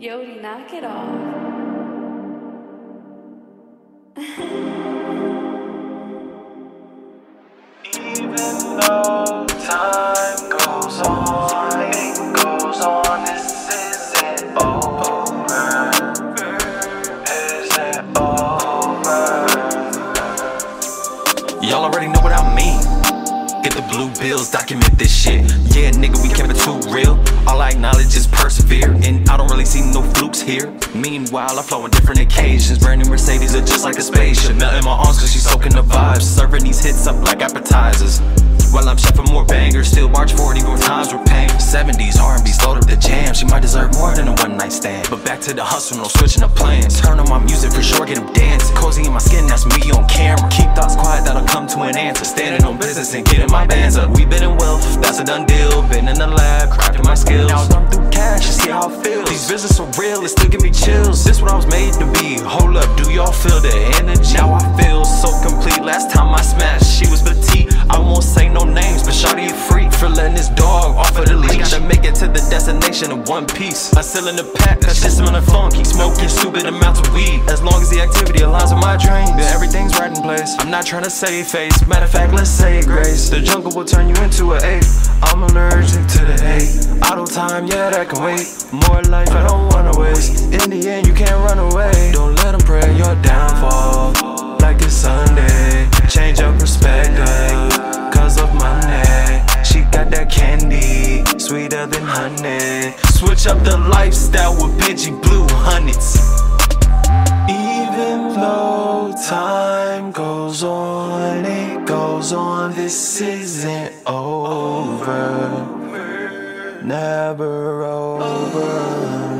Yodie, knock it off. Even though blue bills, document this shit. Yeah, nigga, we kept it too real. All I acknowledge is persevere, and I don't really see no flukes here. Meanwhile, I flow on different occasions. Brand new Mercedes are just like a spaceship. Melting my arms cause she's soaking the vibes. Serving these hits up like appetizers. While I'm chefing more bangers, still march forward even when times were pain. 70s R&B slowed up the jam. She might deserve more than a one night stand. But back to the hustle, no switching up plans. Turn on my music for sure, get them dancing. Cozy in my skin, that's me on camera. Keep thoughts quiet, that'll come to an answer. Standing on business and getting my bands up. We been in wealth, that's a done deal. Been in the lab, crafting my skills. Now I'm through cash and see how it feels. These visits are real, it still give me chills. This is what I was made to be. Hold up, do y'all feel the energy? Now I feel so complete. Last time I smashed, she was destination in one piece. I still in the pack, cause shit smelling funky. Smoking stupid amounts of weed. As long as the activity aligns with my dreams, then everything's right in place. I'm not trying to save face. Matter of fact, let's say grace. The jungle will turn you into an ape. I'm allergic to the hate. Auto time, yeah, that can wait. More life, I don't wanna waste. In the end, you can't run away. Don't let them pray your downfall. Like it's Sunday. Change your Switch up the lifestyle with Benji Blue Hundreds. Even though time goes on, it goes on, this isn't over. Never over.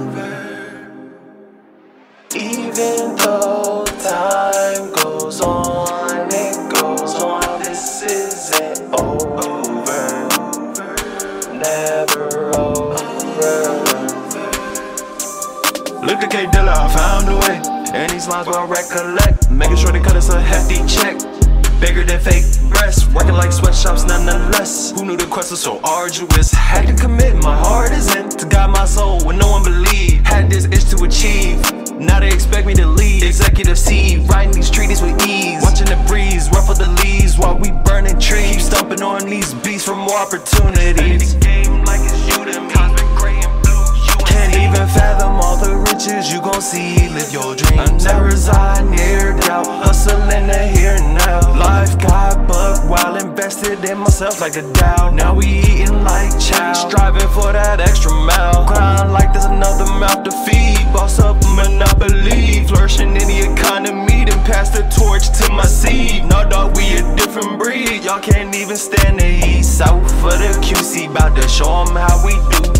Look at K Dilla, I found a way. And these lines will recollect. Making sure they cut us a hefty check. Bigger than fake breasts. Working like sweatshops nonetheless. Who knew the quest was so arduous? Had to commit, my heart is in to guide my soul when no one believed. Had this itch to achieve. Now they expect me to lead. Executive C, writing these treaties with ease. Watching the breeze, ruffle the leaves while we burning trees. Keep stumping on these beats for more opportunities. Riches you gon' see. Live your dreams. I never reside near doubt. Hustling the here and now. Life got buck while invested in myself like a Dow. Now we eating like chow. Striving for that extra mile. Grind like there's another mouth to feed. Boss up monopoly. Flourishing in the economy. Then pass the torch to my seed. No dog, we a different breed. Y'all can't even stand the east. South for the QC. Bout to show 'em how we do.